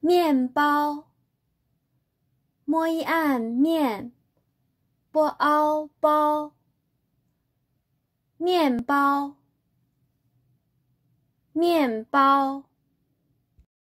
面包。m i an 面，b a o 包。面包。面包。